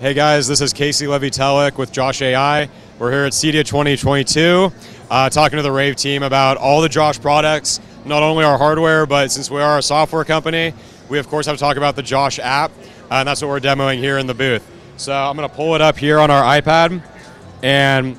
Hey guys, this is Casey Levy Telek with Josh AI. We're here at CEDIA 2022, uh, talking to the Rave team about all the Josh products, not only our hardware, but since we are a software company, we of course have to talk about the Josh app, uh, and that's what we're demoing here in the booth. So I'm going to pull it up here on our iPad, and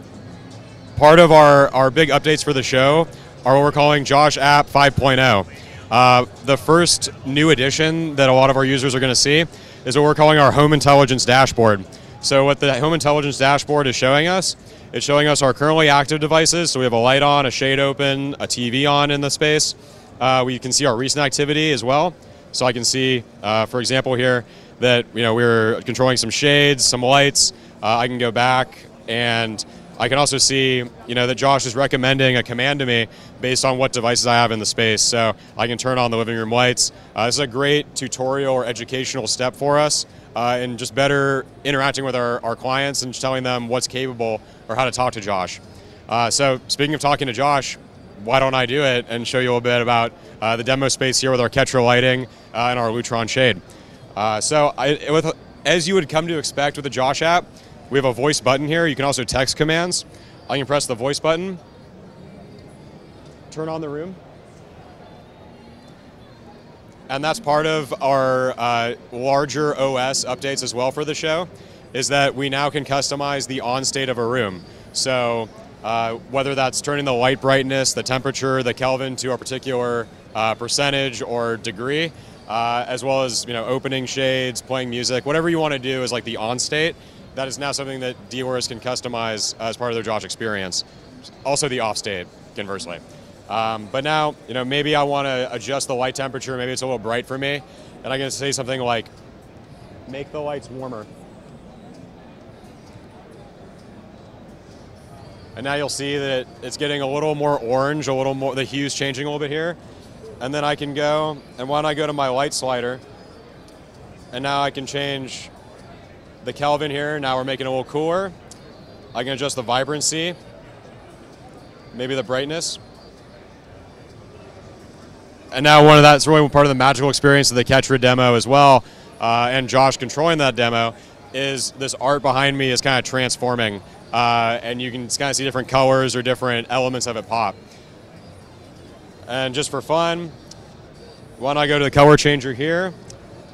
part of our, our big updates for the show are what we're calling Josh App 5.0. Uh, the first new addition that a lot of our users are going to see is what we're calling our Home Intelligence Dashboard. So what the Home Intelligence Dashboard is showing us, it's showing us our currently active devices. So we have a light on, a shade open, a TV on in the space. Uh, we can see our recent activity as well. So I can see, uh, for example, here that you know we're controlling some shades, some lights. Uh, I can go back and I can also see, you know, that Josh is recommending a command to me based on what devices I have in the space. So I can turn on the living room lights. Uh, this is a great tutorial or educational step for us uh, in just better interacting with our, our clients and telling them what's capable or how to talk to Josh. Uh, so speaking of talking to Josh, why don't I do it and show you a bit about uh, the demo space here with our Ketra lighting uh, and our Lutron shade. Uh, so I, with, as you would come to expect with the Josh app, we have a voice button here. You can also text commands. I can press the voice button, turn on the room. And that's part of our uh, larger OS updates as well for the show, is that we now can customize the on state of a room. So uh, whether that's turning the light brightness, the temperature, the Kelvin to a particular uh, percentage or degree, uh, as well as you know opening shades, playing music, whatever you want to do is like the on state that is now something that dealers can customize as part of their Josh experience. Also the off state, conversely. Um, but now, you know, maybe I want to adjust the light temperature. Maybe it's a little bright for me, and I can say something like, "Make the lights warmer." And now you'll see that it's getting a little more orange, a little more. The hue's changing a little bit here, and then I can go. And when I go to my light slider, and now I can change the Kelvin here. Now we're making it a little cooler. I can adjust the vibrancy, maybe the brightness. And now one of that's really part of the magical experience of the Ketra demo as well, uh, and Josh controlling that demo, is this art behind me is kind of transforming. Uh, and you can kind of see different colors or different elements of it pop. And just for fun, why don't I go to the color changer here,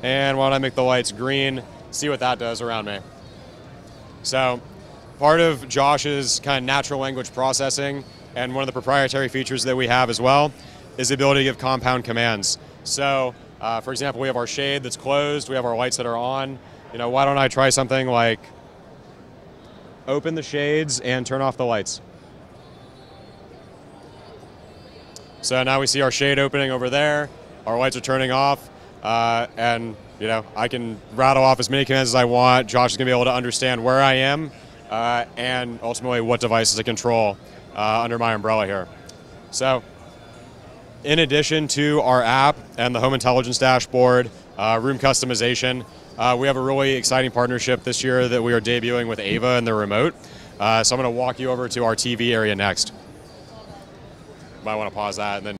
and why don't I make the lights green, see what that does around me. So part of Josh's kind of natural language processing and one of the proprietary features that we have as well is the ability to give compound commands. So uh, for example, we have our shade that's closed, we have our lights that are on. You know, why don't I try something like open the shades and turn off the lights. So now we see our shade opening over there, our lights are turning off, uh, and you know, I can rattle off as many commands as I want. Josh is going to be able to understand where I am uh, and ultimately what devices to control uh, under my umbrella here. So, in addition to our app and the home intelligence dashboard, uh, room customization, uh, we have a really exciting partnership this year that we are debuting with Ava and the remote. Uh, so I'm going to walk you over to our TV area next. Might want to pause that and then.